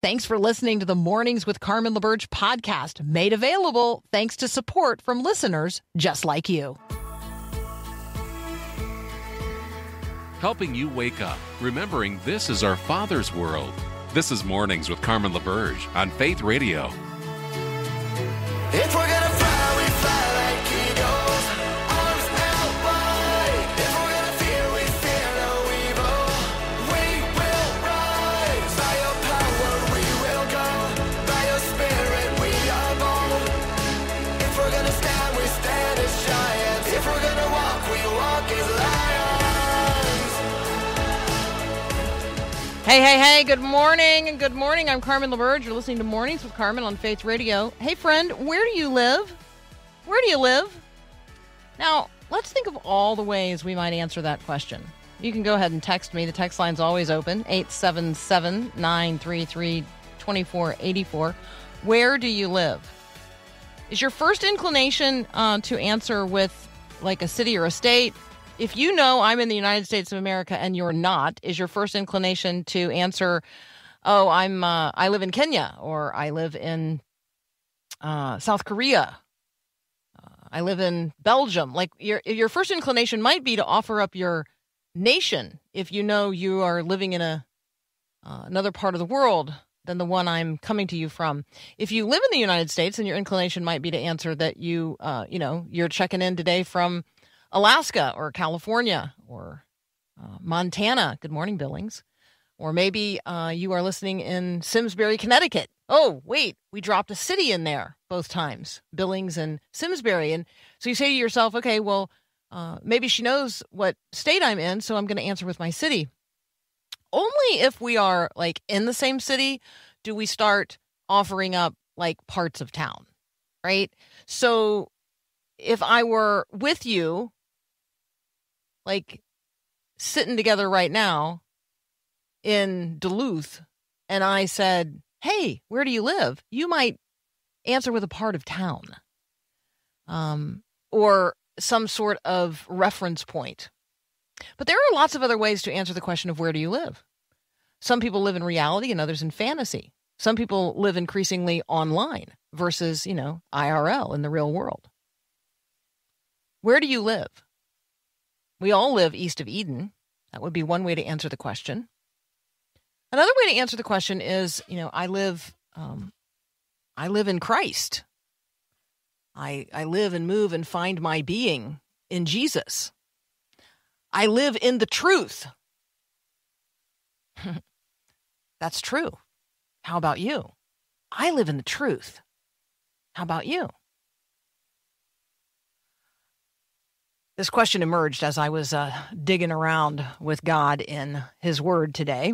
Thanks for listening to the Mornings with Carmen LaBerge podcast, made available thanks to support from listeners just like you. Helping you wake up, remembering this is our Father's world. This is Mornings with Carmen LaBerge on Faith Radio. Hey, hey, hey, good morning and good morning. I'm Carmen LaBerge. You're listening to Mornings with Carmen on Faith Radio. Hey, friend, where do you live? Where do you live? Now, let's think of all the ways we might answer that question. You can go ahead and text me. The text line's always open 877 933 2484. Where do you live? Is your first inclination uh, to answer with like a city or a state? If you know I'm in the United States of America and you're not, is your first inclination to answer, "Oh, I'm uh, I live in Kenya or I live in uh, South Korea, uh, I live in Belgium." Like your your first inclination might be to offer up your nation if you know you are living in a uh, another part of the world than the one I'm coming to you from. If you live in the United States, then your inclination might be to answer that you, uh, you know, you're checking in today from Alaska or California or uh, Montana. Good morning, Billings. Or maybe uh, you are listening in Simsbury, Connecticut. Oh, wait, we dropped a city in there both times, Billings and Simsbury. And so you say to yourself, okay, well, uh, maybe she knows what state I'm in, so I'm going to answer with my city only if we are like in the same city do we start offering up like parts of town, right? So if I were with you, like sitting together right now in Duluth, and I said, Hey, where do you live? You might answer with a part of town um, or some sort of reference point. But there are lots of other ways to answer the question of where do you live? Some people live in reality and others in fantasy. Some people live increasingly online versus, you know, IRL in the real world. Where do you live? We all live east of Eden. That would be one way to answer the question. Another way to answer the question is, you know, I live, um, I live in Christ. I I live and move and find my being in Jesus. I live in the truth. That's true. How about you? I live in the truth. How about you? This question emerged as I was uh, digging around with God in His Word today.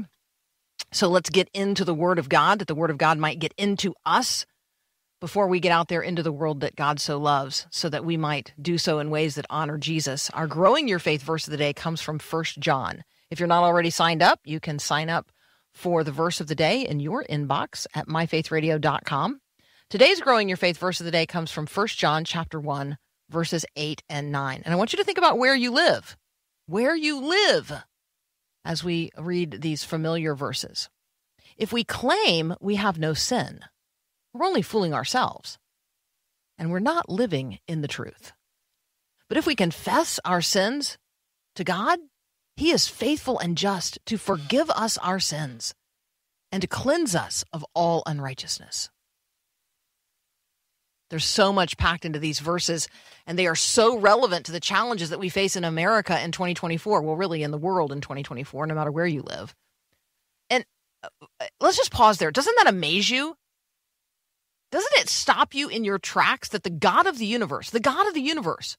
So let's get into the Word of God, that the Word of God might get into us before we get out there into the world that God so loves, so that we might do so in ways that honor Jesus. Our Growing Your Faith verse of the day comes from First John. If you're not already signed up, you can sign up for the verse of the day in your inbox at myfaithradio.com. Today's Growing Your Faith verse of the day comes from First John chapter 1, verses 8 and 9. And I want you to think about where you live, where you live as we read these familiar verses. If we claim we have no sin, we're only fooling ourselves, and we're not living in the truth. But if we confess our sins to God, He is faithful and just to forgive us our sins and to cleanse us of all unrighteousness. There's so much packed into these verses, and they are so relevant to the challenges that we face in America in 2024. Well, really, in the world in 2024, no matter where you live. And uh, let's just pause there. Doesn't that amaze you? Doesn't it stop you in your tracks that the God of the universe, the God of the universe,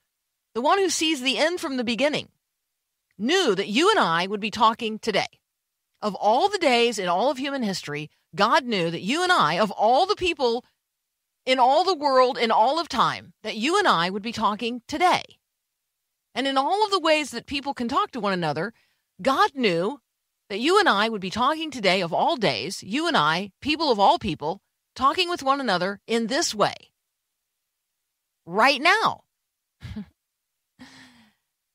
the one who sees the end from the beginning, knew that you and I would be talking today? Of all the days in all of human history, God knew that you and I, of all the people in all the world, in all of time, that you and I would be talking today. And in all of the ways that people can talk to one another, God knew that you and I would be talking today of all days, you and I, people of all people, talking with one another in this way. Right now.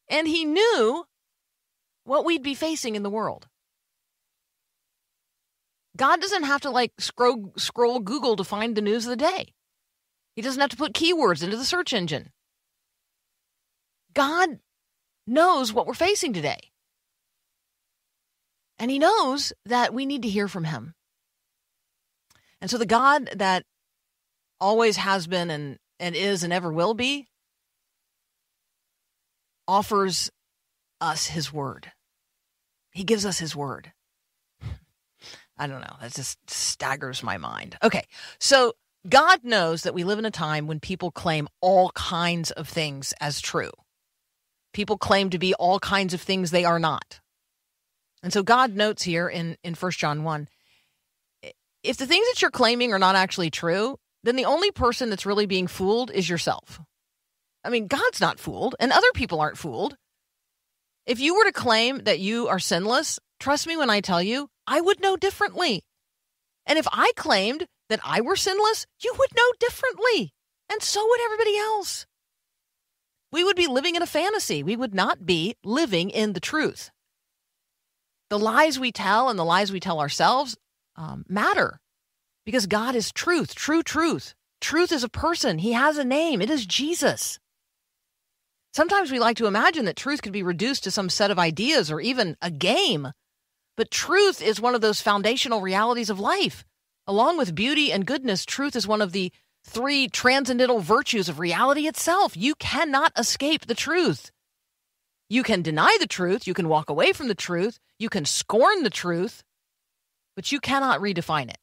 and he knew what we'd be facing in the world. God doesn't have to like scroll scroll Google to find the news of the day. He doesn't have to put keywords into the search engine. God knows what we're facing today. And he knows that we need to hear from him. And so the God that always has been and, and is and ever will be offers us his word. He gives us his word. I don't know. That just staggers my mind. Okay. So God knows that we live in a time when people claim all kinds of things as true. People claim to be all kinds of things they are not. And so God notes here in, in 1 John 1 if the things that you're claiming are not actually true, then the only person that's really being fooled is yourself. I mean, God's not fooled, and other people aren't fooled. If you were to claim that you are sinless, trust me when I tell you, I would know differently. And if I claimed that I were sinless, you would know differently. And so would everybody else. We would be living in a fantasy. We would not be living in the truth. The lies we tell and the lies we tell ourselves um, matter because God is truth, true truth. Truth is a person, He has a name. It is Jesus. Sometimes we like to imagine that truth could be reduced to some set of ideas or even a game. But truth is one of those foundational realities of life. Along with beauty and goodness, truth is one of the three transcendental virtues of reality itself. You cannot escape the truth. You can deny the truth, you can walk away from the truth, you can scorn the truth, but you cannot redefine it.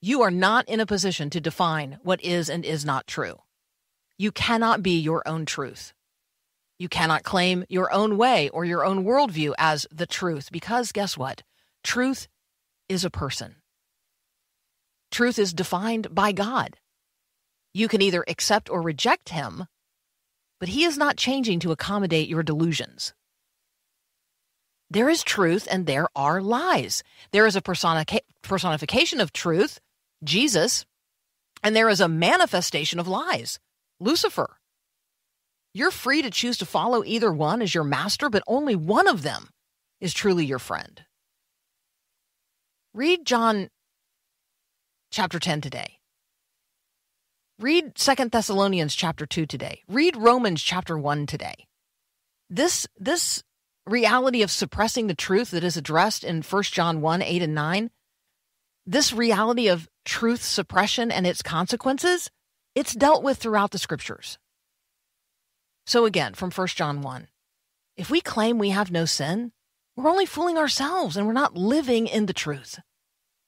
You are not in a position to define what is and is not true. You cannot be your own truth. You cannot claim your own way or your own worldview as the truth because guess what? Truth is a person. Truth is defined by God. You can either accept or reject him, but he is not changing to accommodate your delusions. There is truth and there are lies. There is a personific- personification of truth, Jesus, and there is a manifestation of lies, Lucifer. You're free to choose to follow either one as your master, but only one of them is truly your friend. Read John chapter 10 today. Read Second Thessalonians chapter 2 today. Read Romans chapter 1 today. This this reality of suppressing the truth that is addressed in 1 John 1, 8 and 9, this reality of truth suppression and its consequences, it's dealt with throughout the scriptures. So again, from 1 John 1, if we claim we have no sin, we're only fooling ourselves and we're not living in the truth.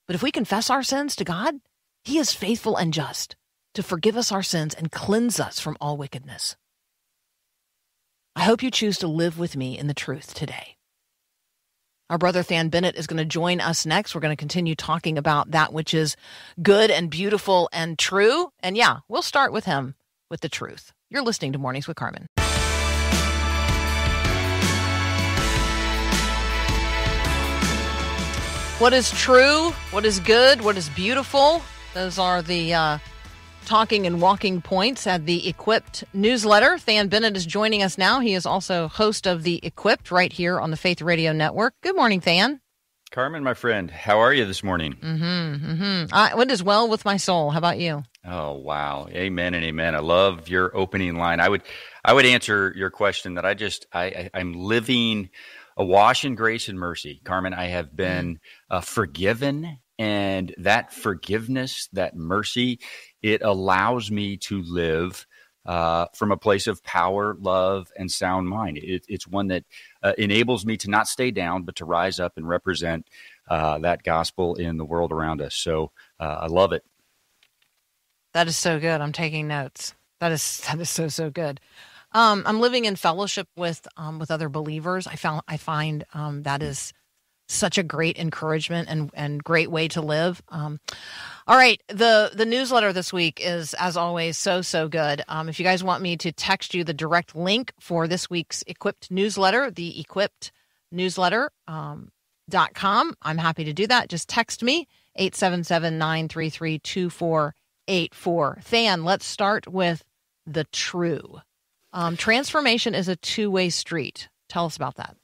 But if we confess our sins to God, He is faithful and just to forgive us our sins and cleanse us from all wickedness. I hope you choose to live with me in the truth today. Our brother Thann Bennett is going to join us next. We're going to continue talking about that which is good and beautiful and true. And yeah, we'll start with him with the truth. You're listening to Mornings with Carmen. What is true? What is good? What is beautiful? Those are the uh, talking and walking points at the Equipped newsletter. Thann Bennett is joining us now. He is also host of the Equipped right here on the Faith Radio Network. Good morning, Thann. Carmen, my friend, how are you this morning? Mm-hmm. Mm-hmm. I, what is well with my soul? How about you? Oh wow, amen and amen. I love your opening line. I would, I would answer your question that I just, I, I I'm living a wash in grace and mercy, Carmen. I have been uh, forgiven, and that forgiveness, that mercy, it allows me to live uh, from a place of power, love, and sound mind. It, it's one that uh, enables me to not stay down, but to rise up and represent uh, that gospel in the world around us. So uh, I love it. That is so good. I'm taking notes. That is that is so so good. Um, I'm living in fellowship with um, with other believers. I found I find um, that is such a great encouragement and and great way to live. Um, all right, the the newsletter this week is as always so so good. Um, if you guys want me to text you the direct link for this week's equipped newsletter, the equipped newsletter um, dot com, I'm happy to do that. Just text me 877-933-2484. Thann, let's start with the true. Um, transformation is a two way street. Tell us about that.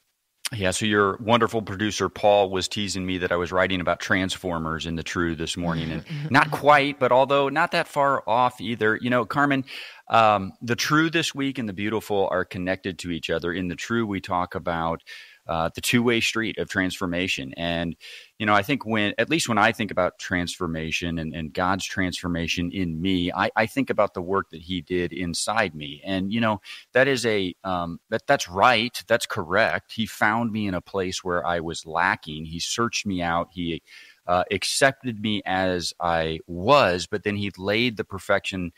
Yeah, so your wonderful producer Paul was teasing me that I was writing about Transformers in the True this morning, and not quite, but although not that far off either. You know, Carmen, um, the True this week and the Beautiful are connected to each other. In the True, we talk about uh, the two-way street of transformation. And you know i think when at least when i think about transformation and, and god's transformation in me I, I, think about the work that he did inside me. And you know that is a um, that that's right. That's correct. He found me in a place where i was lacking. He searched me out. He uh, accepted me as i was but then he laid the perfection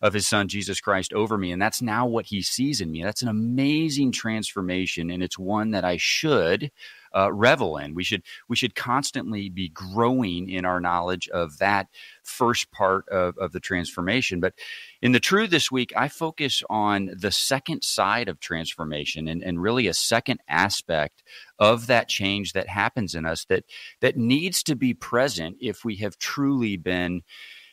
of his son Jesus Christ over me. And that's now what he sees in me. That's an amazing transformation. And it's one that I should uh, revel in. We should we should constantly be growing in our knowledge of that first part of, of the transformation. But in the True this week, I focus on the second side of transformation and, and really a second aspect of that change that happens in us that that needs to be present if we have truly been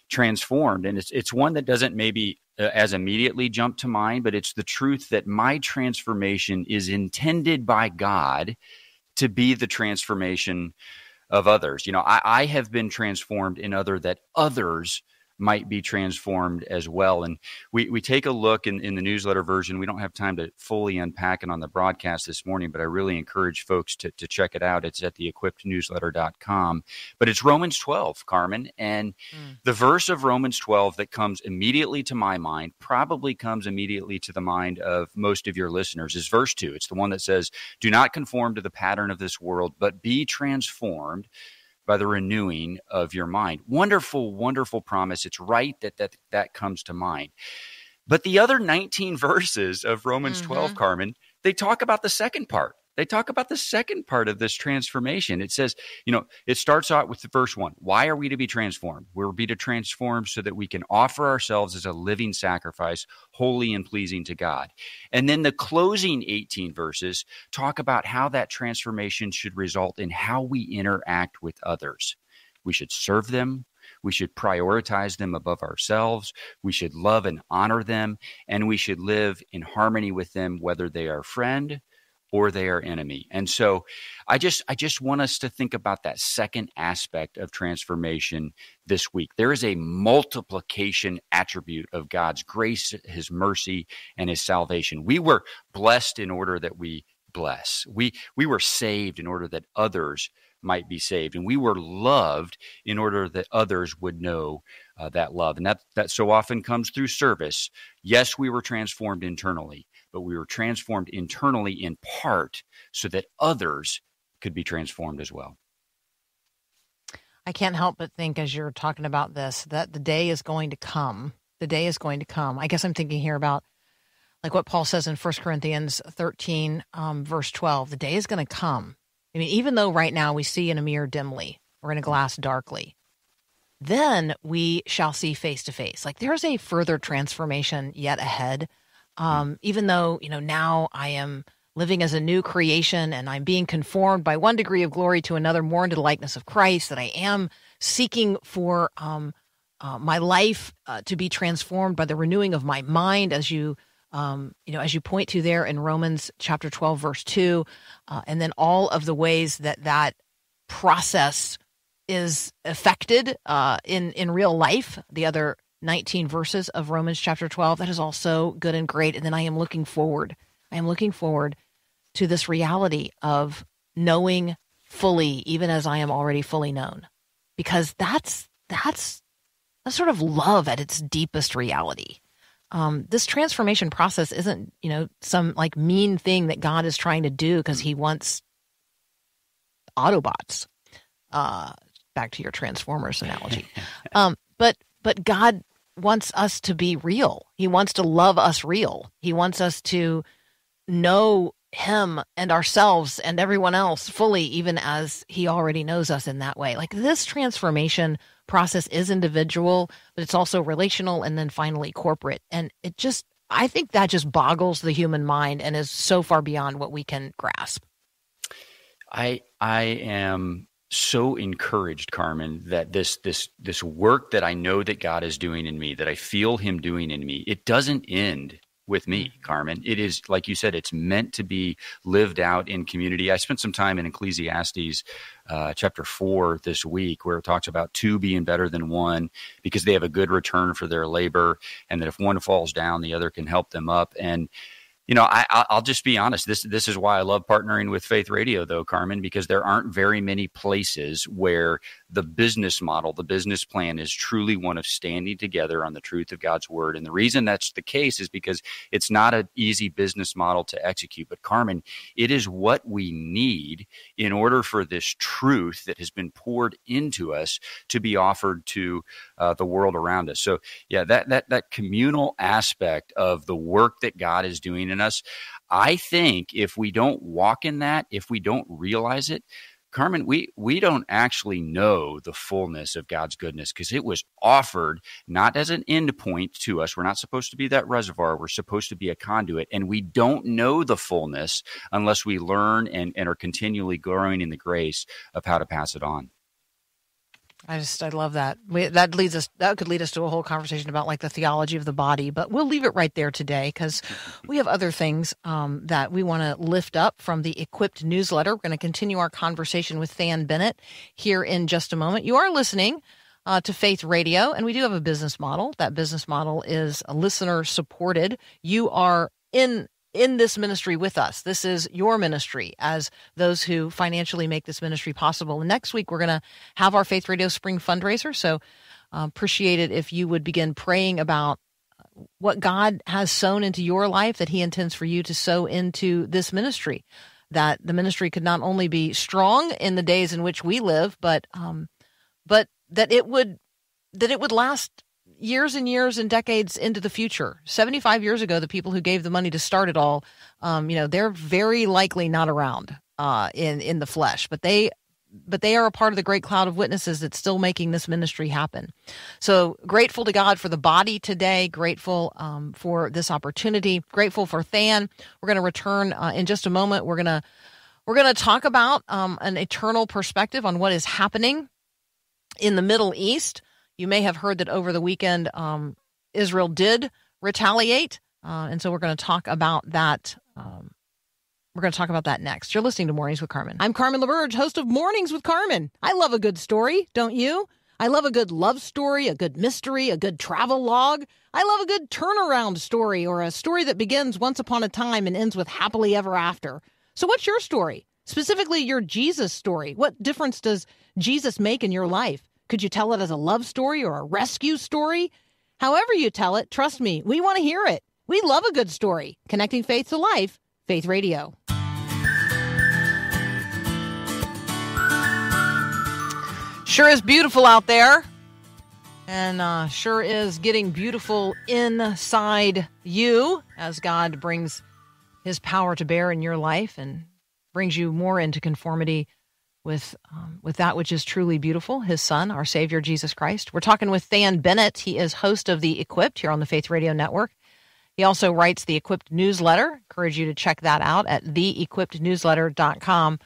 transformed. And it's it's one that doesn't maybe uh, as immediately jump to mind but it's the truth that my transformation is intended by God to be the transformation of others. You know I, I have been transformed in other that others might be transformed as well. And we, we take a look in, in the newsletter version. We don't have time to fully unpack it on the broadcast this morning, but I really encourage folks to, to check it out. It's at the equippednewsletter.com. But it's Romans 12, Carmen. And mm. the verse of Romans 12 that comes immediately to my mind, probably comes immediately to the mind of most of your listeners, is verse 2. It's the one that says, Do not conform to the pattern of this world, but be transformed by the renewing of your mind. Wonderful, wonderful promise. It's right that that, that comes to mind. But the other 19 verses of Romans mm-hmm. 12, Carmen, they talk about the second part they talk about the second part of this transformation. It says, you know, it starts out with the first one. Why are we to be transformed? We're to be to transform so that we can offer ourselves as a living sacrifice, holy and pleasing to God. And then the closing 18 verses talk about how that transformation should result in how we interact with others. We should serve them. We should prioritize them above ourselves. We should love and honor them. And we should live in harmony with them, whether they are friend, or their enemy. And so I just I just want us to think about that second aspect of transformation this week. There is a multiplication attribute of God's grace, his mercy and his salvation. We were blessed in order that we bless. We we were saved in order that others might be saved and we were loved in order that others would know uh, that love and that that so often comes through service yes we were transformed internally but we were transformed internally in part so that others could be transformed as well. I can't help but think as you're talking about this that the day is going to come. The day is going to come. I guess I'm thinking here about like what Paul says in 1 Corinthians 13, um, verse 12. The day is going to come. I mean, even though right now we see in a mirror dimly or in a glass darkly, then we shall see face to face. Like there's a further transformation yet ahead um, even though, you know, now I am living as a new creation and I'm being conformed by one degree of glory to another more into the likeness of Christ, that I am seeking for um, uh, my life uh, to be transformed by the renewing of my mind as you um, you know as you point to there in romans chapter 12 verse 2 uh, and then all of the ways that that process is affected uh, in in real life the other 19 verses of Romans chapter 12. That is also good and great. And then I am looking forward. I am looking forward to this reality of knowing fully, even as I am already fully known, because that's that's a sort of love at its deepest reality. Um, this transformation process isn't, you know, some like mean thing that God is trying to do because He wants Autobots. Uh, back to your Transformers analogy, um, but but God wants us to be real. He wants to love us real. He wants us to know him and ourselves and everyone else fully, even as he already knows us in that way. Like this transformation process is individual, but it's also relational and then finally corporate. And it just, I think that just boggles the human mind and is so far beyond what we can grasp. I I am so encouraged, Carmen, that this this this work that I know that God is doing in me, that I feel Him doing in me, it doesn't end with me, Carmen. It is, like you said, it's meant to be lived out in community. I spent some time in Ecclesiastes uh, chapter four this week where it talks about two being better than one because they have a good return for their labor, and that if one falls down, the other can help them up. And you know, I, I'll just be honest. This this is why I love partnering with Faith Radio, though, Carmen, because there aren't very many places where the business model, the business plan, is truly one of standing together on the truth of God's word. And the reason that's the case is because it's not an easy business model to execute. But Carmen, it is what we need in order for this truth that has been poured into us to be offered to uh, the world around us. So, yeah, that that that communal aspect of the work that God is doing in us. I think if we don't walk in that, if we don't realize it, Carmen, we we don't actually know the fullness of God's goodness because it was offered not as an end point to us. We're not supposed to be that reservoir. We're supposed to be a conduit, and we don't know the fullness unless we learn and, and are continually growing in the grace of how to pass it on. I just I love that. We, that leads us that could lead us to a whole conversation about like the theology of the body, but we'll leave it right there today because we have other things um, that we want to lift up from the Equipped newsletter. We're going to continue our conversation with Thann Bennett here in just a moment. You are listening uh, to Faith Radio, and we do have a business model. That business model is listener supported. You are in in this ministry with us. This is your ministry as those who financially make this ministry possible. And next week, we're going to have our Faith Radio Spring fundraiser. So uh, appreciate it if you would begin praying about what God has sown into your life that He intends for you to sow into this ministry. That the ministry could not only be strong in the days in which we live, but um, but that it would that it would last years and years and decades into the future. 75 years ago, the people who gave the money to start it all, um, you know, they're very likely not around uh, in in the flesh, but they but they are a part of the great cloud of witnesses that's still making this ministry happen. So grateful to God for the body today. Grateful um, for this opportunity. Grateful for Thann. We're going to return uh, in just a moment. We're gonna we're gonna talk about um, an eternal perspective on what is happening in the Middle East. You may have heard that over the weekend, um, Israel did retaliate. Uh, and so we're going to talk about that. Um, we're going to talk about that next. You're listening to Mornings with Carmen. I'm Carmen LaBerge, host of Mornings with Carmen. I love a good story, don't you? I love a good love story, a good mystery, a good travel log. I love a good turnaround story or a story that begins once upon a time and ends with happily ever after. So, what's your story? Specifically, your Jesus story. What difference does Jesus make in your life? Could you tell it as a love story or a rescue story? However, you tell it, trust me, we want to hear it. We love a good story. Connecting faith to life, Faith Radio. Sure is beautiful out there. And uh, sure is getting beautiful inside you as God brings his power to bear in your life and brings you more into conformity with um, with that which is truly beautiful, his son, our Savior Jesus Christ. We're talking with Thann Bennett. He is host of the Equipped here on the Faith Radio Network. He also writes the Equipped newsletter. Encourage you to check that out at theequippednewsletter.com.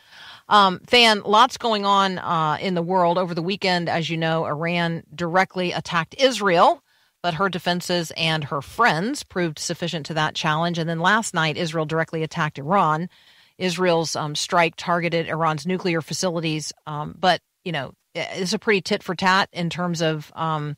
Um, Thann, lots going on uh, in the world over the weekend. As you know, Iran directly attacked Israel, but her defenses and her friends proved sufficient to that challenge. And then last night, Israel directly attacked Iran. Israel's um, strike targeted Iran's nuclear facilities, um, but you know it's a pretty tit for tat in terms of um,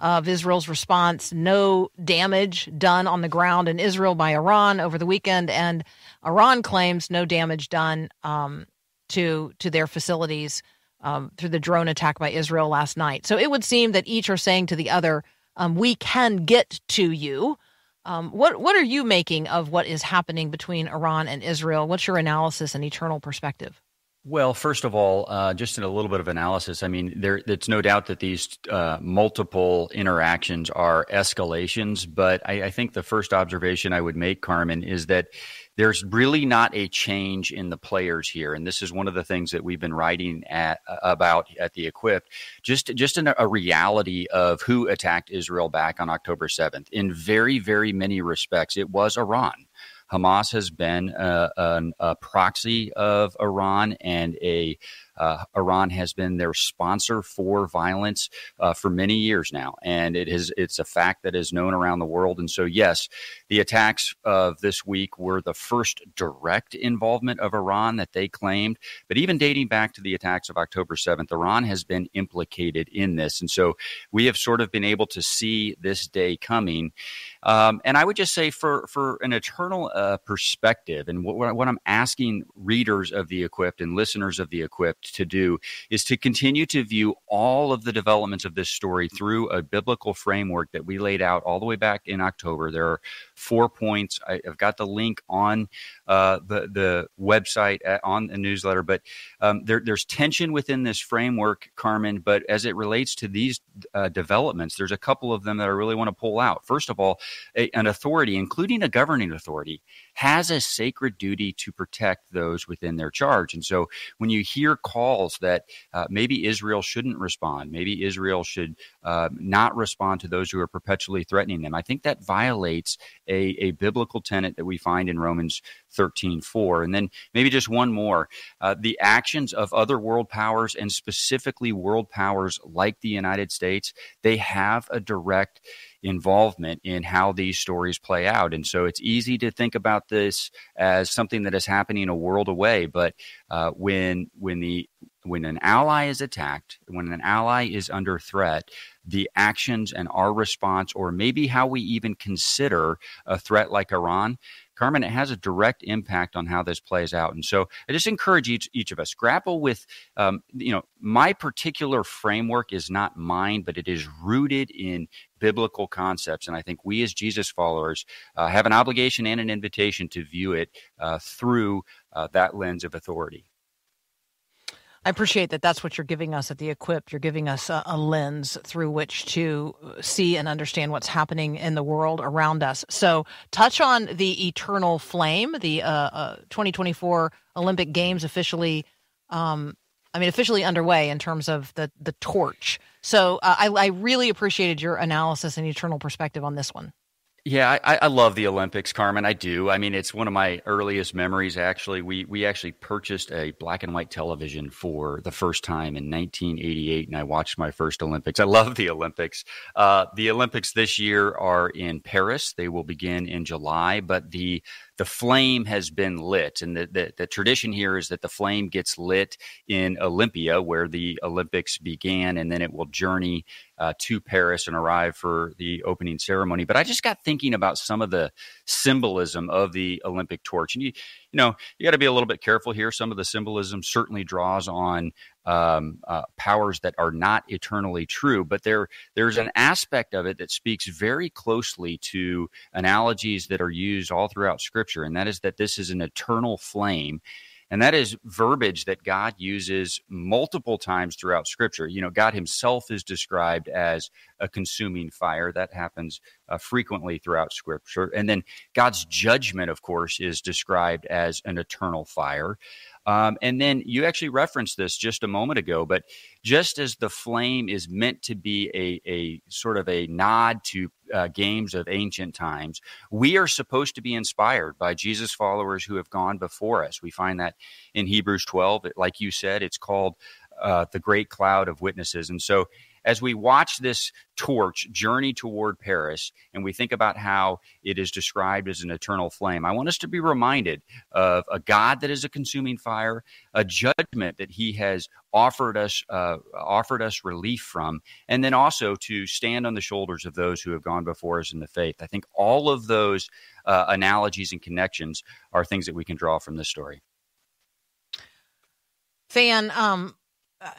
of Israel's response. No damage done on the ground in Israel by Iran over the weekend, and Iran claims no damage done um, to to their facilities um, through the drone attack by Israel last night. So it would seem that each are saying to the other, um, "We can get to you." Um, what what are you making of what is happening between Iran and Israel? What's your analysis and eternal perspective? Well, first of all, uh, just in a little bit of analysis, I mean, there, it's no doubt that these uh, multiple interactions are escalations. But I, I think the first observation I would make, Carmen, is that there's really not a change in the players here, and this is one of the things that we've been writing at about at the Equipped. Just just in a, reality of who attacked Israel back on October 7th. In very very many respects, it was Iran. Hamas has been uh, a, a proxy of Iran and a Uh, Iran has been their sponsor for violence uh, for many years now, and it is it's a fact that is known around the world. And so, yes, the attacks of this week were the first direct involvement of Iran that they claimed. But even dating back to the attacks of October 7th, Iran has been implicated in this. And so we have sort of been able to see this day coming. Um, and I would just say, for, for an eternal uh, perspective, and what, what I'm asking readers of the equipped and listeners of the equipped to do is to continue to view all of the developments of this story through a biblical framework that we laid out all the way back in October. There are four points. I, have got the link on uh, the the website at, uh, on the newsletter, but um, there, there's tension within this framework, Carmen. But as it relates to these uh, developments, there's a couple of them that I really want to pull out. First of all, a, an authority, including a governing authority, has a sacred duty to protect those within their charge. And so when you hear calls that uh, maybe Israel shouldn't respond, maybe Israel should uh, not respond to those who are perpetually threatening them, I think that violates a, a biblical tenet that we find in Romans 13 4. And then maybe just one more uh, the actions of other world powers and specifically world powers like the United States, they have a direct involvement in how these stories play out. And so it's easy to think about this as something that is happening a world away. But uh, when when the when an ally is attacked, when an ally is under threat, the actions and our response, or maybe how we even consider a threat like Iran, Carmen, it has a direct impact on how this plays out. And so I just encourage each, each of us grapple with, um, you know, my particular framework is not mine, but it is rooted in biblical concepts. And I think we as Jesus followers uh, have an obligation and an invitation to view it uh, through uh, that lens of authority. I appreciate that that's what you're giving us at the Equipped. You're giving us a, a, lens through which to see and understand what's happening in the world around us. So, touch on the eternal flame, the uh, uh, 2024 Olympic Games officially, um, I mean, officially underway in terms of the, the torch. So, uh, I, I really appreciated your analysis and eternal perspective on this one. Yeah, I, I, love the Olympics, Carmen. I do. I mean, it's one of my earliest memories. Actually, we we actually purchased a black and white television for the first time in 1988, and I watched my first Olympics. I love the Olympics. Uh, the Olympics this year are in Paris. They will begin in July, but the the flame has been lit. And the, the, the, tradition here is that the flame gets lit in Olympia, where the Olympics began, and then it will journey uh, to Paris and arrive for the opening ceremony. But I just got thinking about some of the symbolism of the Olympic torch. And you, you know, you got to be a little bit careful here. Some of the symbolism certainly draws on um, uh, powers that are not eternally true, but there there's an aspect of it that speaks very closely to analogies that are used all throughout Scripture, and that is that this is an eternal flame. And that is verbiage that God uses multiple times throughout Scripture. You know, God Himself is described as a consuming fire. That happens uh, frequently throughout Scripture. And then God's judgment, of course, is described as an eternal fire. Um, and then you actually referenced this just a moment ago, but just as the flame is meant to be a, a sort of a nod to uh, games of ancient times, we are supposed to be inspired by Jesus followers who have gone before us. We find that in Hebrews 12. Like you said, it's called uh, the great cloud of witnesses. And so as we watch this torch journey toward Paris and we think about how it is described as an eternal flame, I want us to be reminded of a God that is a consuming fire, a judgment that He has offered us uh, offered us relief from, and then also to stand on the shoulders of those who have gone before us in the faith. I think all of those uh, analogies and connections are things that we can draw from this story. Thann, um,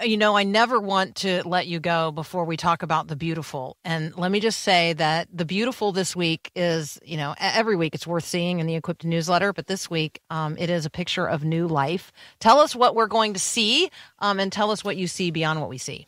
you know, I never want to let you go before we talk about the beautiful. And let me just say that the beautiful this week is, you know, every week it's worth seeing in the Equipped newsletter, but this week um, it is a picture of new life. Tell us what we're going to see um, and tell us what you see beyond what we see.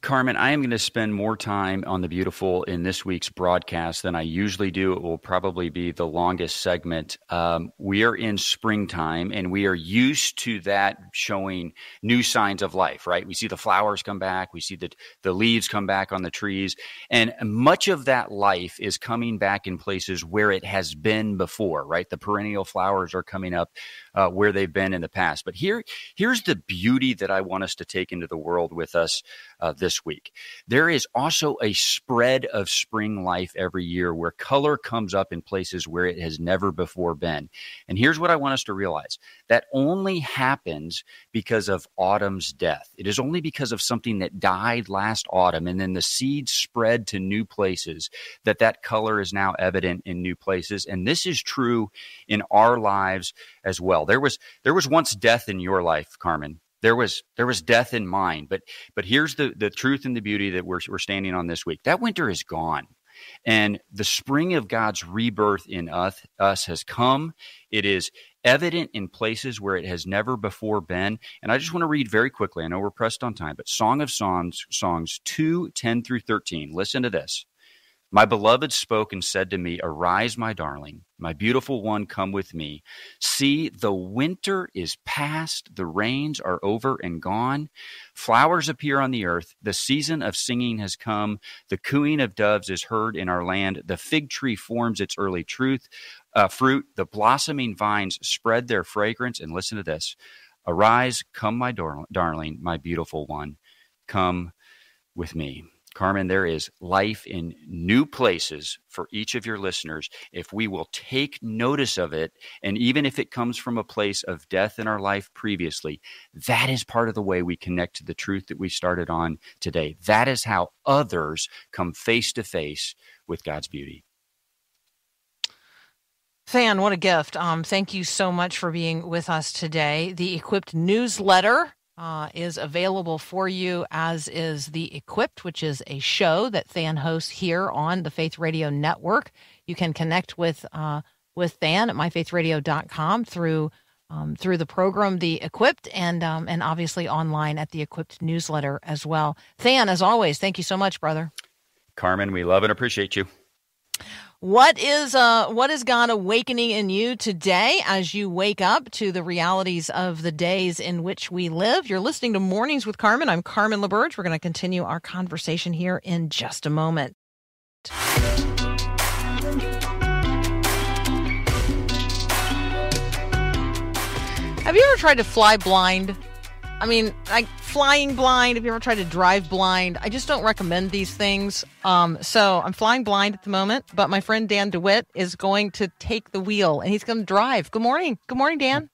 Carmen, I am going to spend more time on the beautiful in this week's broadcast than I usually do. It will probably be the longest segment. Um, we are in springtime and we are used to that showing new signs of life, right? We see the flowers come back, we see the, the leaves come back on the trees, and much of that life is coming back in places where it has been before, right? The perennial flowers are coming up uh, where they've been in the past. But here, here's the beauty that I want us to take into the world with us uh, this week. There is also a spread of spring life every year where color comes up in places where it has never before been. And here's what I want us to realize that only happens because of autumn's death. It is only because of something that died last autumn and then the seeds spread to new places that that color is now evident in new places. And this is true in our lives as well. There was there was once death in your life, Carmen there was there was death in mine. but but here's the the truth and the beauty that we're we're standing on this week that winter is gone and the spring of God's rebirth in us, us has come. It is evident in places where it has never before been. And I just want to read very quickly. I know we're pressed on time, but Song of Songs, Songs 2, 10 through 13. Listen to this. My beloved spoke and said to me, Arise, my darling, my beautiful one, come with me. See, the winter is past, the rains are over and gone. Flowers appear on the earth, the season of singing has come, the cooing of doves is heard in our land, the fig tree forms its early truth, uh, fruit, the blossoming vines spread their fragrance. And listen to this Arise, come, my dar- darling, my beautiful one, come with me. Carmen, there is life in new places for each of your listeners if we will take notice of it. And even if it comes from a place of death in our life previously, that is part of the way we connect to the truth that we started on today. That is how others come face to face with God's beauty. Thann, what a gift. Um, thank you so much for being with us today. The Equipped newsletter uh, is available for you, as is the Equipped, which is a show that Thann hosts here on the Faith Radio Network. You can connect with uh, with Thann at myfaithradio.com through um, through the program The Equipped and um, and obviously online at the Equipped newsletter as well. Thann, as always, thank you so much, brother. Carmen, we love and appreciate you. What is uh what is God awakening in you today as you wake up to the realities of the days in which we live? You're listening to Mornings with Carmen. I'm Carmen LaBerge. We're going to continue our conversation here in just a moment. Have you ever tried to fly blind? I mean, like flying blind. Have you ever tried to drive blind? I just don't recommend these things. Um, so I'm flying blind at the moment, but my friend Dan DeWitt is going to take the wheel and he's going to drive. Good morning. Good morning, Dan.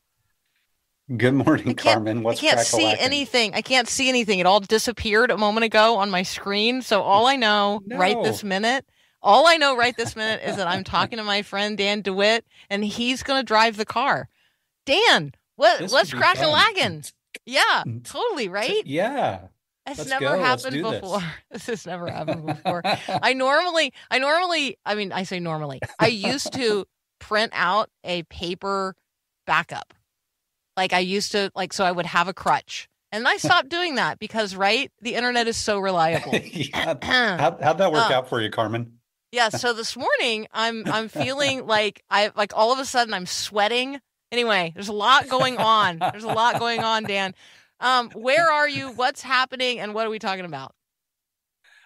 Good morning, Carmen. What's I can't see anything. I can't see anything. It all disappeared a moment ago on my screen. So all I know right this minute, all I know right this minute is that I'm talking to my friend Dan DeWitt and he's going to drive the car. Dan, what, This what's would be crack a fun. lagging? Yeah, mm. totally, right? Yeah. That's Let's never go. Happened do this. before. This. has never happened before. I normally, I normally, I mean, I say normally. I used to print out a paper backup. Like I used to, like, so I would have a crutch. And I stopped doing that because, right, the internet is so reliable. yeah. How, how'd that work Oh. out for you, Carmen? yeah. So this morning, I'm, I'm feeling like I, like all of a sudden, I'm sweating. Anyway, there's a lot going on. There's a lot going on, Dan. Um, where are you? What's happening? And what are we talking about?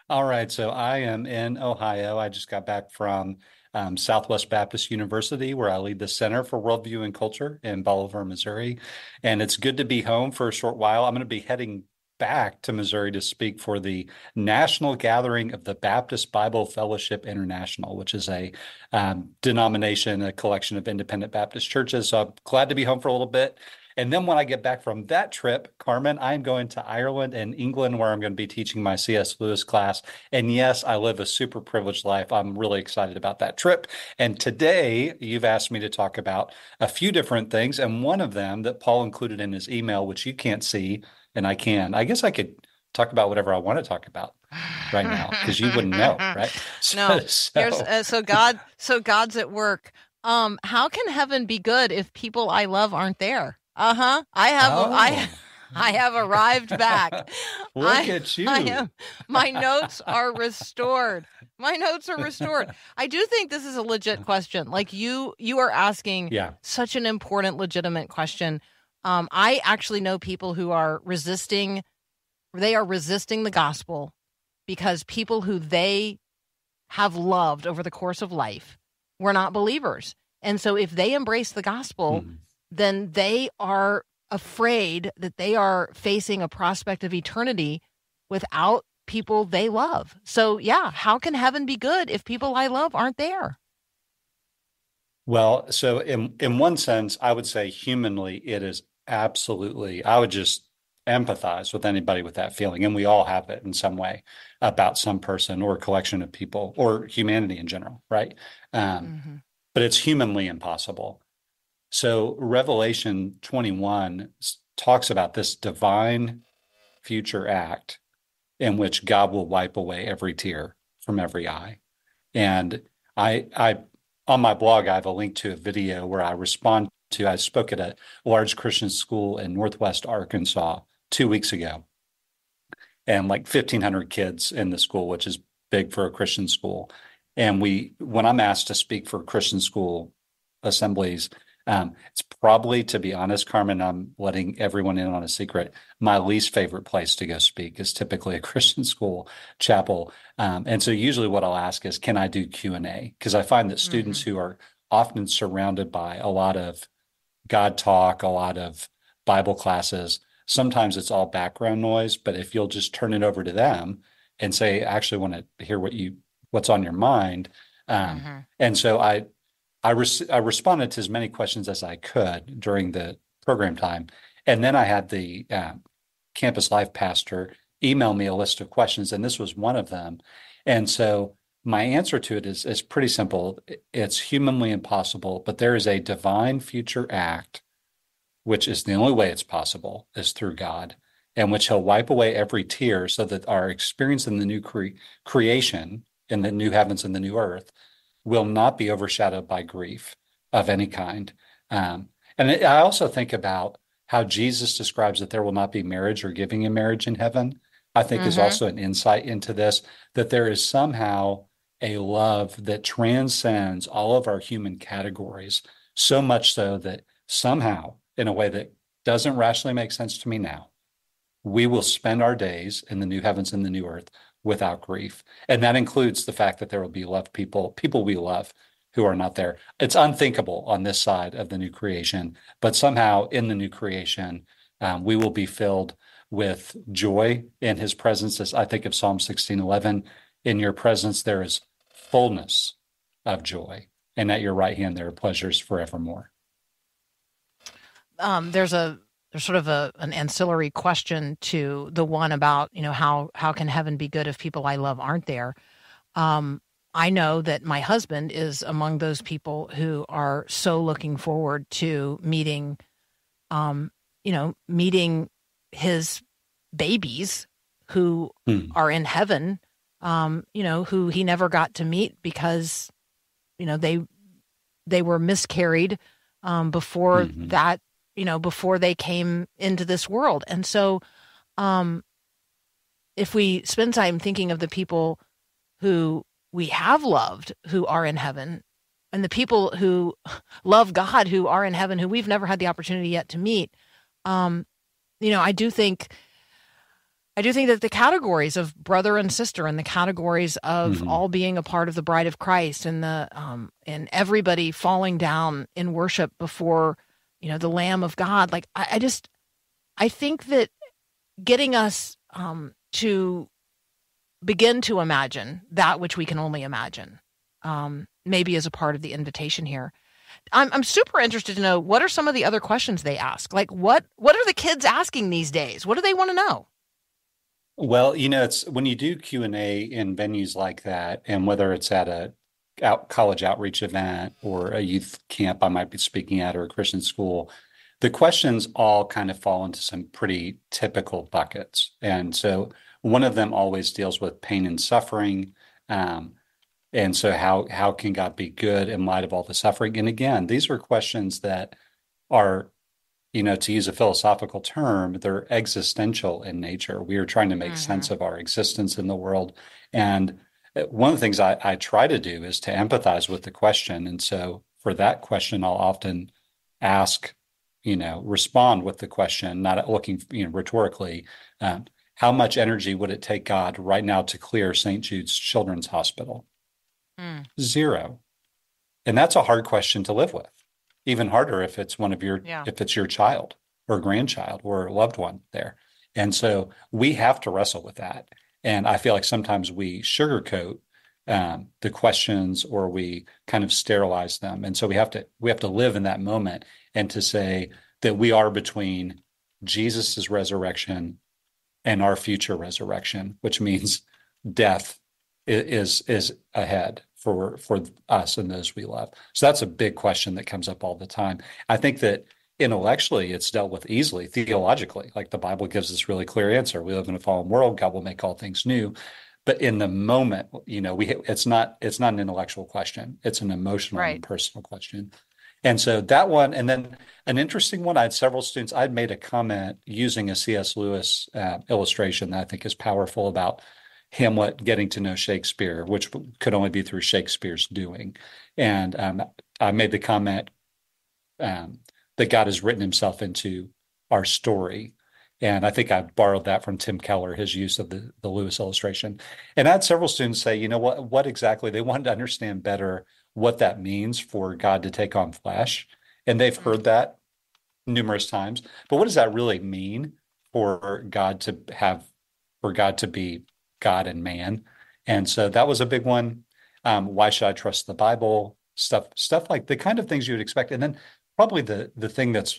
All right. So I am in Ohio. I just got back from um, Southwest Baptist University, where I lead the Center for Worldview and Culture in Bolivar, Missouri. And it's good to be home for a short while. I'm going to be heading back to Missouri to speak for the National Gathering of the Baptist Bible Fellowship International, which is a um, denomination, a collection of independent Baptist churches. So I'm glad to be home for a little bit. And then when I get back from that trip, Carmen, I'm going to Ireland and England, where I'm going to be teaching my C.S. Lewis class. And yes, I live a super privileged life. I'm really excited about that trip. And today, you've asked me to talk about a few different things. And one of them that Paul included in his email, which you can't see, and I can. I guess I could talk about whatever I want to talk about right now because you wouldn't know, right? No. So- uh, so God, so God's at work. Um, how can heaven be good if people I love aren't there? Uh huh. I have, I, I have arrived back. Look I, at you. I am, my notes are restored. My notes are restored. I do think this is a legit question. Like you, you are asking Yeah. such an important, legitimate question. Um, I actually know people who are resisting. They are resisting the gospel because people who they have loved over the course of life were not believers, and so if they embrace the gospel, Mhm. then they are afraid that they are facing a prospect of eternity without people they love. So, yeah, how can heaven be good if people I love aren't there? Well, so in in one sense, I would say humanly, it is absolutely. I would just empathize with anybody with that feeling, and we all have it in some way about some person or a collection of people or humanity in general, right? Um, Mhm. but it's humanly impossible. So Revelation 21 talks about this divine future act in which God will wipe away every tear from every eye. And I I on my blog I have a link to a video where I respond to I spoke at a large Christian school in Northwest Arkansas 2 weeks ago. And like 1500 kids in the school, which is big for a Christian school. And we when I'm asked to speak for Christian school assemblies, um, it's probably, to be honest, Carmen, I'm letting everyone in on a secret. My least favorite place to go speak is typically a Christian school chapel. Um, and so usually what I'll ask is, can I do Q&A? Because I find that students who are often surrounded by a lot of God talk, a lot of Bible classes, sometimes it's all background noise, but if you'll just turn it over to them and say, I actually want to hear what you, what's on your mind. Um, Mhm. and so I, I, res- I responded to as many questions as I could during the program time. And then I had the um, campus life pastor email me a list of questions, and this was one of them. And so my answer to it is, is pretty simple. It's humanly impossible, but there is a divine future act, which is the only way it's possible, is through God, and which he'll wipe away every tear so that our experience in the new cre- creation, in the new heavens and the new earth, will not be overshadowed by grief of any kind. Um, and I also think about how Jesus describes that there will not be marriage or giving in marriage in heaven. I think is Mhm. also an insight into this that there is somehow a love that transcends all of our human categories, so much so that somehow, in a way that doesn't rationally make sense to me now, we will spend our days in the new heavens and the new earth without grief. And that includes the fact that there will be loved people, people we love who are not there. It's unthinkable on this side of the new creation, but somehow in the new creation, um, we will be filled with joy in his presence. As I think of Psalm 16:11, in your presence there is fullness of joy, and at your right hand there are pleasures forevermore. um, there's a there's sort of a an ancillary question to the one about you know how how can heaven be good if people I love aren't there. Um, I know that my husband is among those people who are so looking forward to meeting, um, you know, meeting his babies who Hmm. are in heaven. Um, you know, who he never got to meet because, you know, they they were miscarried um, before Mhm. that you know before they came into this world and so um if we spend time thinking of the people who we have loved who are in heaven and the people who love God who are in heaven who we've never had the opportunity yet to meet um you know I do think I do think that the categories of brother and sister and the categories of Mhm. all being a part of the bride of Christ and the um and everybody falling down in worship before you know the lamb of god like i, I just i think that getting us um, to begin to imagine that which we can only imagine um, maybe as a part of the invitation here. I'm, I'm super interested to know what are some of the other questions they ask? Like what what are the kids asking these days? What do they want to know Well, you know, it's when you do Q and A in venues like that, and whether it's at a out college outreach event or a youth camp I might be speaking at or a Christian school, the questions all kind of fall into some pretty typical buckets. And so one of them always deals with pain and suffering. Um, and so how how can God be good in light of all the suffering? And again, these are questions that are you know, to use a philosophical term, they're existential in nature. We are trying to make sense of our existence in the world. And uh, one of the things I, I try to do is to empathize with the question. And so for that question, I'll often ask, you know, respond with the question, not looking, you know, rhetorically, um, how much energy would it take God right now to clear St. Jude's Children's Hospital? Mm. Zero. And that's a hard question to live with. Even harder if it's one of your Yeah. if it's your child or grandchild or loved one there. And so we have to wrestle with that. And I feel like sometimes we sugarcoat um, the questions or we kind of sterilize them. And so we have to we have to live in that moment and to say that we are between Jesus's resurrection and our future resurrection, which means death is is ahead for for us and those we love. So that's a big question that comes up all the time. I think that intellectually it's dealt with easily, theologically. Like the Bible gives us really clear answer. We live in a fallen world. God will make all things new. But in the moment, you know, we it's not it's not an intellectual question. It's an emotional Right. and personal question. And so that one, and then an interesting one. I had several students. I'd made a comment using a C.S. Lewis uh, illustration that I think is powerful about Hamlet getting to know Shakespeare, which could only be through Shakespeare's doing. And um, I made the comment um, that God has written himself into our story. And I think I borrowed that from Tim Keller, his use of the, the Lewis illustration. And I had several students say, you know what, what exactly they wanted to understand better what that means for God to take on flesh. And they've heard that numerous times. But what does that really mean for God to have, for God to be God and man? And so that was a big one. Um, why should I trust the Bible? Stuff, stuff like the kind of things you would expect. And then probably the the thing that's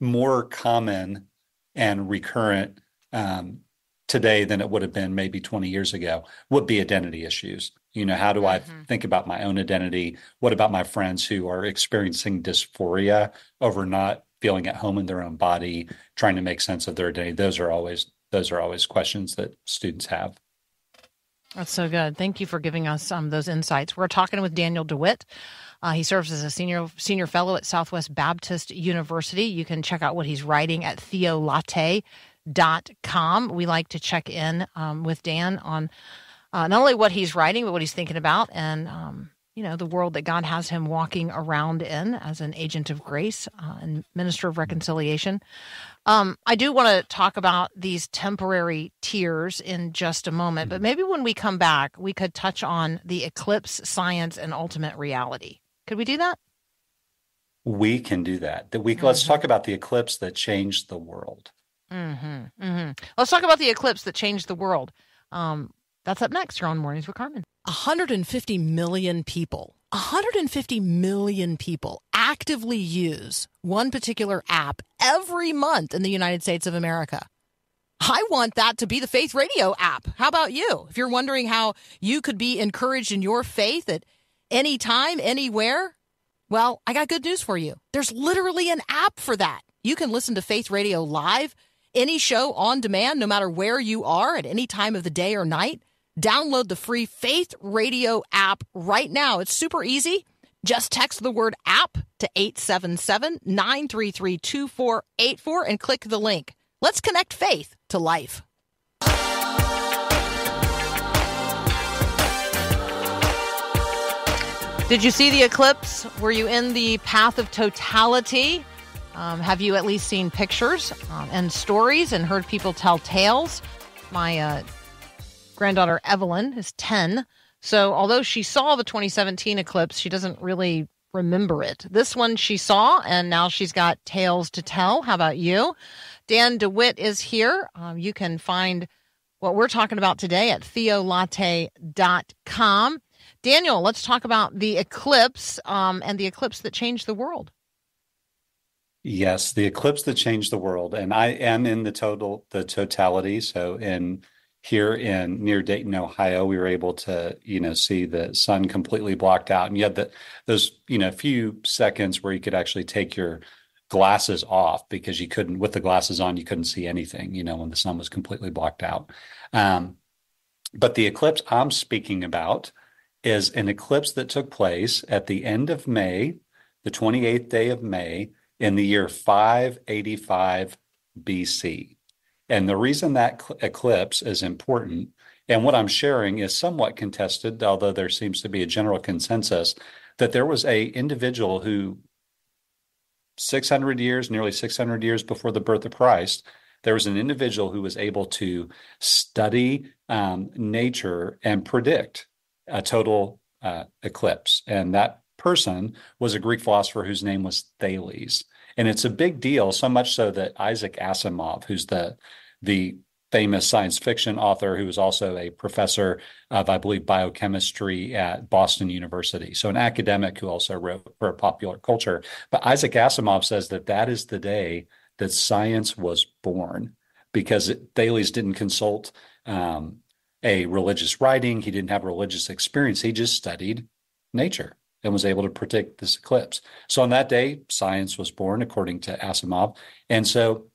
more common and recurrent um, today than it would have been maybe 20 years ago would be identity issues. You know, how do I Mhm. think about my own identity? What about my friends who are experiencing dysphoria over not feeling at home in their own body, trying to make sense of their identity? Those are always those are always questions that students have. That's so good. Thank you for giving us um, those insights. We're talking with Daniel DeWitt. Uh, he serves as a senior senior fellow at Southwest Baptist University. You can check out what he's writing at theolatte.com. We like to check in um, with Dan on uh, not only what he's writing, but what he's thinking about and, um, you know, the world that God has him walking around in as an agent of grace uh, and minister of reconciliation. Um, I do want to talk about these temporary tears in just a moment, but maybe when we come back, we could touch on the eclipse science and ultimate reality. Could we do that? We can do that. That we let's talk about the eclipse that changed the world. Mm-hmm. Mm-hmm. Let's talk about the eclipse that changed the world. Um, that's up next. You're on Mornings with Carmen. 150 million people, 150 million people actively use one particular app every month in the United States of America. I want that to be the Faith Radio app. How about you? If you're wondering how you could be encouraged in your faith at any time, anywhere, well, I got good news for you. There's literally an app for that. You can listen to Faith Radio live, any show on demand, no matter where you are at any time of the day or night. Download the free Faith Radio app right now. It's super easy. Just text the word app to 877 933 2484 and click the link. Let's connect faith to life. Did you see the eclipse? Were you in the path of totality? Um, have you at least seen pictures um, and stories and heard people tell tales? My uh, granddaughter Evelyn is 10. So, although she saw the 2017 eclipse, she doesn't really remember it. This one she saw, and now she's got tales to tell. How about you? Dan DeWitt is here. Um, you can find what we're talking about today at theolatte.com. Daniel, let's talk about the eclipse um, and the eclipse that changed the world. Yes, the eclipse that changed the world, and I am in the total the totality. So in here in near Dayton, Ohio, we were able to you know see the sun completely blocked out, and you had the those you know a few seconds where you could actually take your glasses off because you couldn't with the glasses on you couldn't see anything you know when the sun was completely blocked out. Um, but the eclipse I'm speaking about is an eclipse that took place at the end of May, the 28th day of May in the year 585 BC. And the reason that cl- eclipse is important, and what I'm sharing is somewhat contested, although there seems to be a general consensus that there was a individual who 600 years, nearly 600 years before the birth of Christ, there was an individual who was able to study um, nature and predict a total uh, eclipse. And that person was a Greek philosopher whose name was Thales. And it's a big deal, so much so that Isaac Asimov, who's the the famous science fiction author who was also a professor of, I believe, biochemistry at Boston University. So, an academic who also wrote for popular culture. But Isaac Asimov says that that is the day that science was born because Thales didn't consult um, a religious writing, he didn't have a religious experience. He just studied nature and was able to predict this eclipse. So, on that day, science was born, according to Asimov. And so,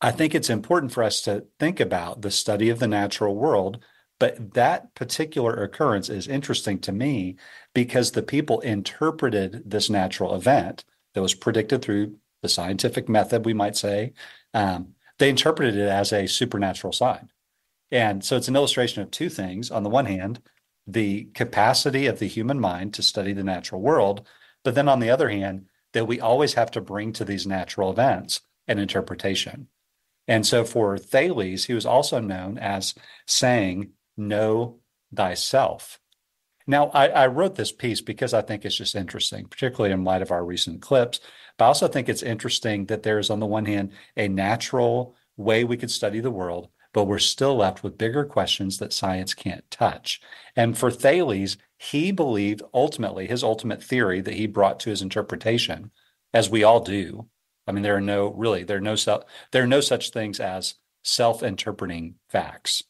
I think it's important for us to think about the study of the natural world. But that particular occurrence is interesting to me because the people interpreted this natural event that was predicted through the scientific method, we might say, um, they interpreted it as a supernatural sign. And so it's an illustration of two things. On the one hand, the capacity of the human mind to study the natural world. But then on the other hand, that we always have to bring to these natural events an interpretation. And so for Thales, he was also known as saying, Know thyself. Now, I, I, wrote this piece because I think it's just interesting, particularly in light of our recent clips. But I also think it's interesting that there's, on the one hand, a natural way we could study the world, but we're still left with bigger questions that science can't touch. And for Thales, he believed ultimately his ultimate theory that he brought to his interpretation, as we all do, I mean, there are no really there are no self there are no such things as self-interpreting facts.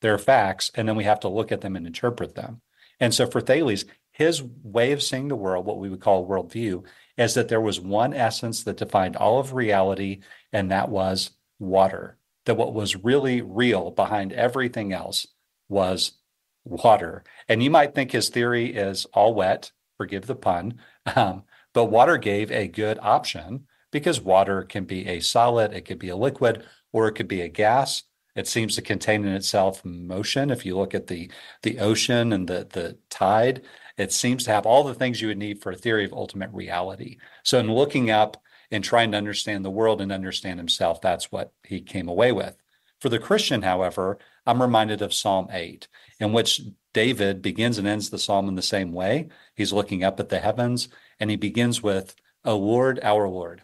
There are facts, and then we have to look at them and interpret them. And so for Thales, his way of seeing the world, what we would call worldview, is that there was one essence that defined all of reality, and that was water. That what was really real behind everything else was water. And you might think his theory is all wet, forgive the pun, um, but water gave a good option because water can be a solid, it could be a liquid, or it could be a gas. It seems to contain in itself motion. If you look at the the ocean and the the tide, it seems to have all the things you would need for a theory of ultimate reality. So in looking up and trying to understand the world and understand himself, that's what he came away with. For the Christian, however, I'm reminded of Psalm 8, in which David begins and ends the psalm in the same way. He's looking up at the heavens and he begins with, O Lord, our Lord,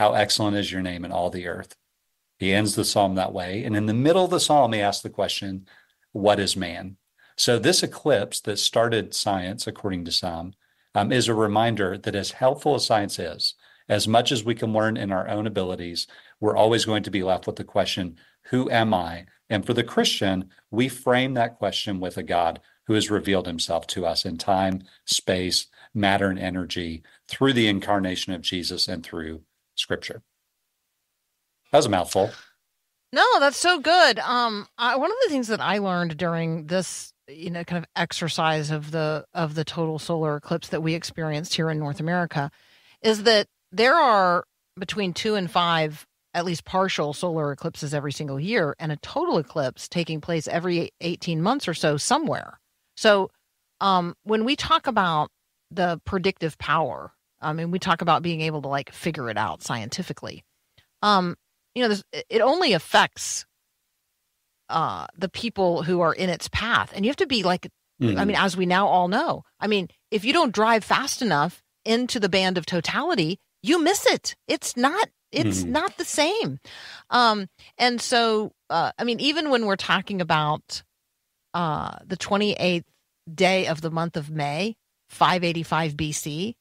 how excellent is your name in all the earth. He ends the psalm that way. And in the middle of the psalm, he asks the question, What is man? So, this eclipse that started science, according to some, um, is a reminder that as helpful as science is, as much as we can learn in our own abilities, we're always going to be left with the question, Who am I? And for the Christian, we frame that question with a God who has revealed himself to us in time, space, matter, and energy through the incarnation of Jesus and through scripture. That was a mouthful. No, that's so good. Um, I, one of the things that I learned during this, you know, kind of exercise of the of the total solar eclipse that we experienced here in North America, is that there are between two and five, at least partial solar eclipses every single year, and a total eclipse taking place every eighteen months or so somewhere. So, um, when we talk about the predictive power I mean, we talk about being able to like figure it out scientifically. Um, you know, this, it only affects uh, the people who are in its path, and you have to be like, mm-hmm. I mean, as we now all know, I mean, if you don't drive fast enough into the band of totality, you miss it. It's not. It's mm-hmm. not the same. Um, and so, uh, I mean, even when we're talking about uh, the 28th day of the month of May, 585 BC,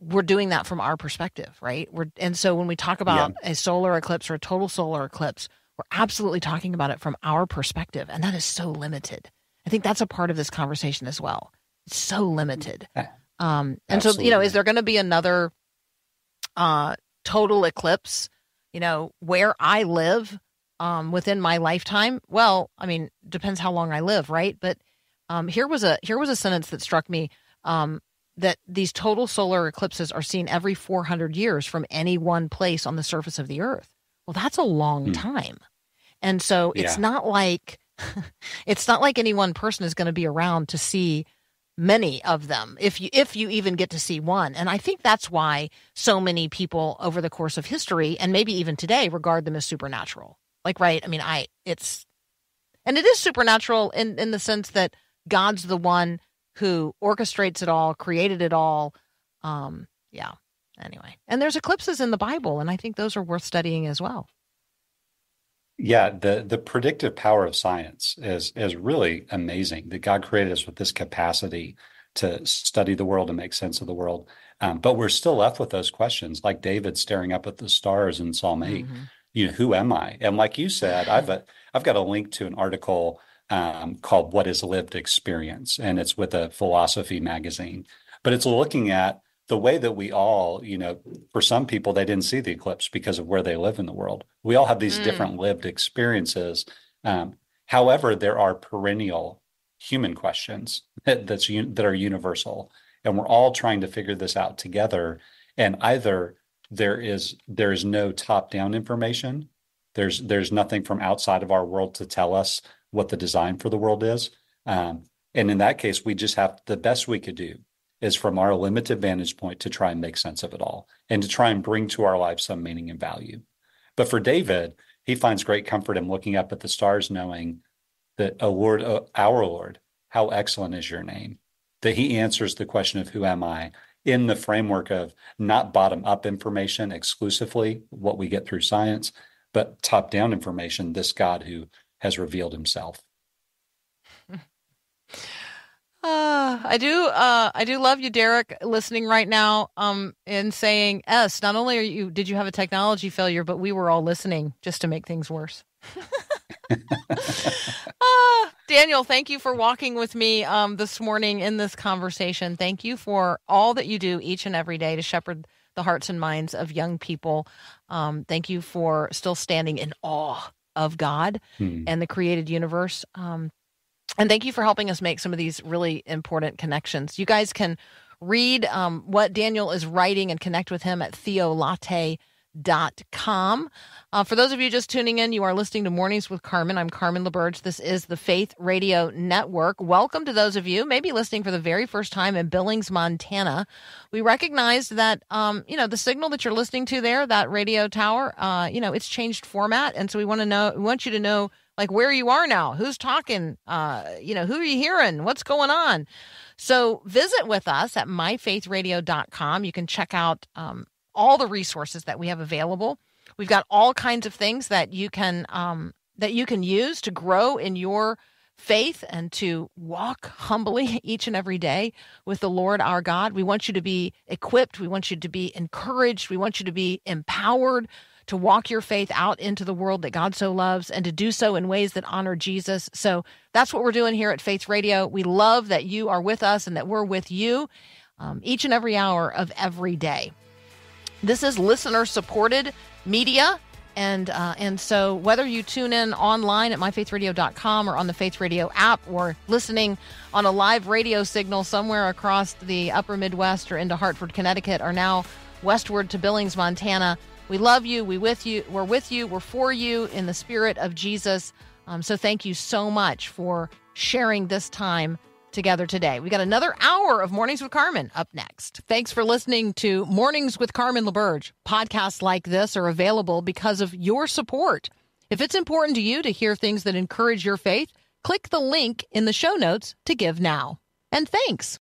we're doing that from our perspective, right? We're and so when we talk about yeah. a solar eclipse or a total solar eclipse, we're absolutely talking about it from our perspective, and that is so limited. I think that's a part of this conversation as well. It's so limited. Um, and absolutely. so, you know, is there going to be another uh, total eclipse? You know, where I live um, within my lifetime? Well, I mean, depends how long I live, right? But um, here was a here was a sentence that struck me. Um, that these total solar eclipses are seen every 400 years from any one place on the surface of the earth. Well, that's a long Hmm. time. And so it's Yeah. not like it's not like any one person is going to be around to see many of them if you if you even get to see one. And I think that's why so many people over the course of history and maybe even today regard them as supernatural. Like right, I mean I it's and it is supernatural in in the sense that God's the one who orchestrates it all, created it all. Um yeah. Anyway. And there's eclipses in the Bible and I think those are worth studying as well. Yeah, the the predictive power of science is is really amazing. That God created us with this capacity to study the world and make sense of the world. Um, but we're still left with those questions, like David staring up at the stars in Psalm 8. Mhm. You know, who am I? And like you said, I've a, I've got a link to an article um, called "What Is Lived Experience," and it's with a philosophy magazine. But it's looking at the way that we all, you know, for some people, they didn't see the eclipse because of where they live in the world. We all have these Mm. different lived experiences. Um, however, there are perennial human questions that, that's that are universal, and we're all trying to figure this out together. And either there is there is no top-down information, there's there's nothing from outside of our world to tell us what the design for the world is. Um, and in that case, we just have the best we could do is from our limited vantage point to try and make sense of it all and to try and bring to our lives some meaning and value. But for David, he finds great comfort in looking up at the stars, knowing that, oh Lord, oh, our Lord, how excellent is your name. That he answers the question of who am I in the framework of not bottom up information exclusively, what we get through science, but top down information, this God who has revealed himself. Uh, I do. Uh, I do love you, Derek, listening right now. Um, and saying, "S, not only are you did you have a technology failure, but we were all listening just to make things worse." Ah, Daniel, thank you for walking with me um, this morning in this conversation. Thank you for all that you do each and every day to shepherd the hearts and minds of young people. Um, thank you for still standing in awe of God Hmm. and the created universe. Um, and thank you for helping us make some of these really important connections. You guys can read um, what Daniel is writing and connect with him at theolatte.com. Uh, for those of you just tuning in, you are listening to Mornings with Carmen. I'm Carmen LaBerge. This is the Faith Radio Network. Welcome to those of you maybe listening for the very first time in Billings, Montana. We recognize that, um, you know, the signal that you're listening to there, that radio tower, uh, you know, it's changed format. And so we want to know, we want you to know like where you are now, who's talking, uh, you know, who are you hearing, what's going on. So visit with us at myfaithradio.com. You can check out um, all the resources that we have available. We've got all kinds of things that you can um, that you can use to grow in your faith and to walk humbly each and every day with the Lord our God. We want you to be equipped. We want you to be encouraged. We want you to be empowered to walk your faith out into the world that God so loves and to do so in ways that honor Jesus. So that's what we're doing here at Faith Radio. We love that you are with us and that we're with you um, each and every hour of every day. This is listener supported media. And uh, and so whether you tune in online at myfaithradio.com or on the Faith Radio app or listening on a live radio signal somewhere across the upper Midwest or into Hartford, Connecticut, or now westward to Billings, Montana, we love you. We with you. We're with you. We're for you in the spirit of Jesus. Um, so thank you so much for sharing this time together today. We got another hour of Mornings with Carmen up next. Thanks for listening to Mornings with Carmen LaBerge. Podcasts like this are available because of your support. If it's important to you to hear things that encourage your faith, click the link in the show notes to give now. And thanks.